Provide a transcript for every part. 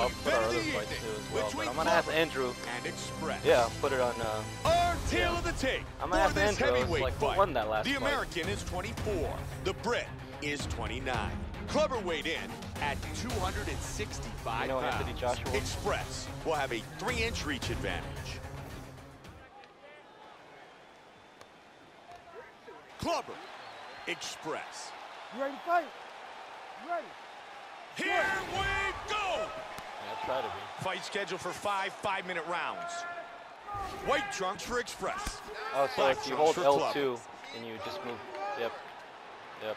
I'll put our other fights too as well. But I'm gonna ask Andrew. And Express. Yeah, put it on. Uh, Our tail Yeah. of the tape. I'm gonna ask this Andrew, it's heavyweight like, who fight. won that last The fight? American is 24. The Brit is 29. Clubber weighed in at 265 You know pounds. Anthony Joshua? Express will have a three-inch reach advantage. Clubber, Express. You ready to fight? You ready? Here we go! Yeah, try to be. Fight scheduled for five five-minute rounds. White trunks for Express. Oh, so Black if you hold L2 Clubber. and you just move. Yep. Yep.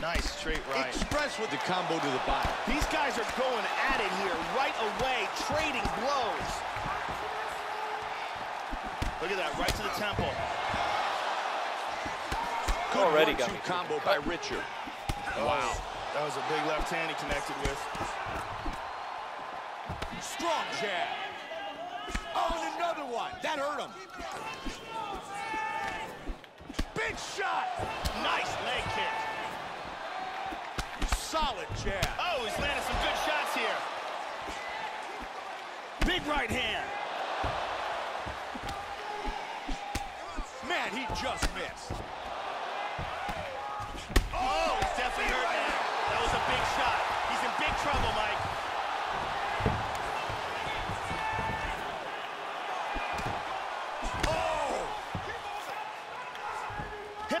Nice straight right. Express with the combo to the body. These guys are going at it here right away, trading blows. Look at that, right to the temple. Good Already one-two got me. combo by Richard. Wow. That was a big left hand he connected with. Strong jab. Oh, and another one. That hurt him. Big shot. Nice leg kick. Solid jab. Oh, he's landing some good shots here. Big right hand. Man, he just missed.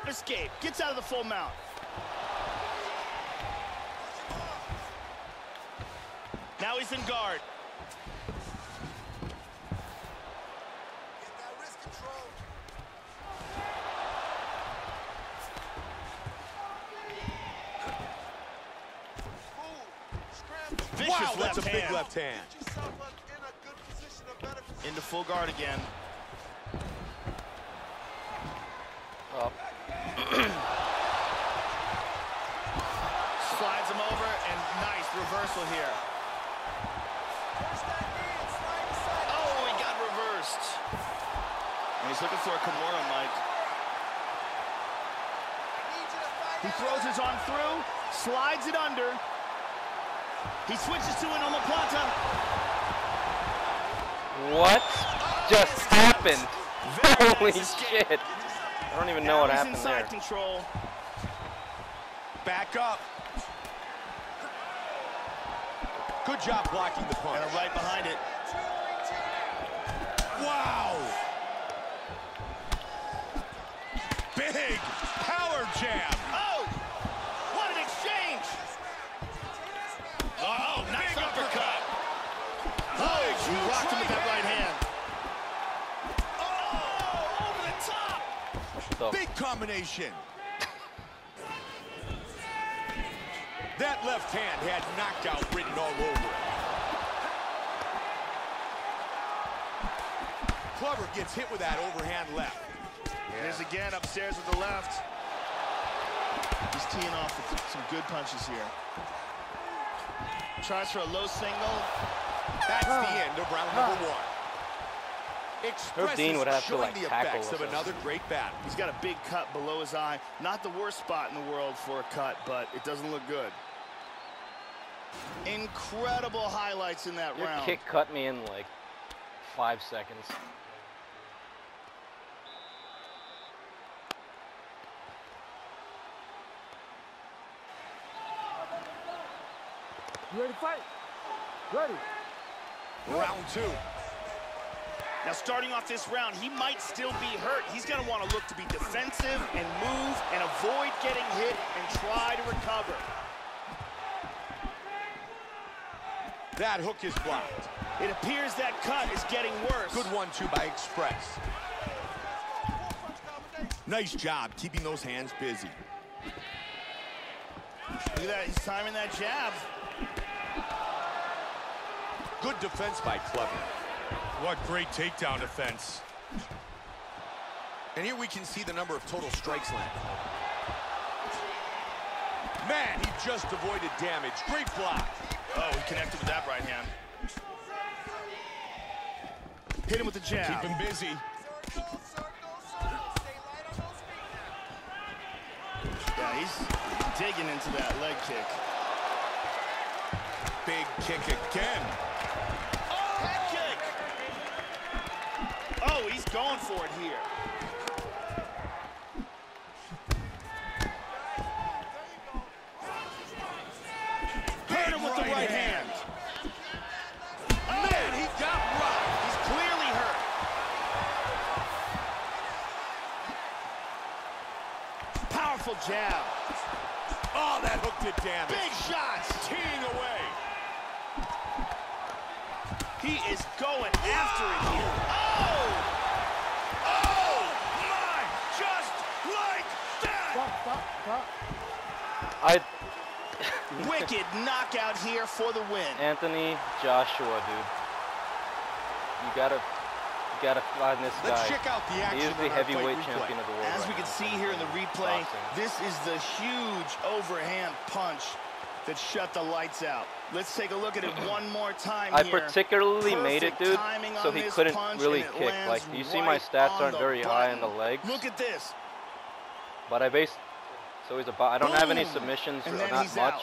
Hip escape. Gets out of the full mount. Now he's in guard. Vicious Wow, left that's a big hand. left hand. Into full guard again. Up. Slides him over and nice reversal here. Oh, he got reversed. And he's looking for a Kimura, Mike. He throws his arm through, slides it under. He switches to an omoplata. What just happened? Holy shit! I don't even know Now what he's happened inside there. control. Back up. Good job blocking the punch. And a right behind it. Wow! Big power jab. Oh! What an exchange! Oh, nice Big uppercut. Big Oh, he rocked him with that right hand. Oh, over the top. So, Big combination. That left hand had knockout written all over it. Clubber gets hit with that overhand left. There's again upstairs with the left. He's teeing off with some good punches here. Tries for a low single. That's the end of round number one. Express Dean would have to, showing like, the tackle effects of another great battle. He's got a big cut below his eye. Not the worst spot in the world for a cut, but it doesn't look good. Incredible highlights in that your round. kick cut me in like five seconds. You ready to fight? Ready. Round two. Now, starting off this round, he might still be hurt. He's going to want to look to be defensive and move and avoid getting hit and try to recover. That hook is blocked. It appears that cut is getting worse. Good one, two by Express. Nice job keeping those hands busy. Look at that. He's timing that jab. Good defense by Clubber. What great takedown defense. And here we can see the number of total strikes landed. Man, he just avoided damage. Great block. Oh, he connected with that right hand. Hit him with the jab. Keep him busy. Yeah, he's digging into that leg kick. big kick again. Oh, head kick. Oh, he's going for it here. Hurt him with the right right hand. hand. Man, he got rocked. He's clearly hurt. Powerful jab. Oh, that hook did damage. Big shots. Teeing away. He is going after it here. Oh! Oh, my! Just like that! Stop, stop, stop. I Wicked knockout here for the win. Anthony Joshua, dude. You gotta, you gotta find this Let's guy. check out the action He is the on our fight heavyweight champion of the world. As right we can now. see here in the replay, Boxing. this is the huge overhand punch that shut the lights out. Let's take a look at it one more time I here. particularly made it, dude, so he couldn't really kick. Like, you see my stats aren't very high in the button. legs. Look at this. But I base, so he's a. bo- I don't have any submissions, And or then not he's much. out.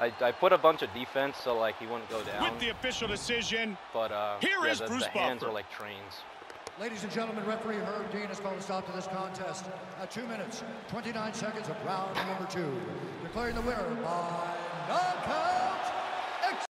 I, I put a bunch of defense so like he wouldn't go down. With the official decision, but uh, Here yeah, is the, Bruce the hands Buffer. are like trains. Ladies and gentlemen, referee Herb Dean has called a stop to this contest at 2 minutes, 29 seconds of round number two. Declaring the winner by knockout,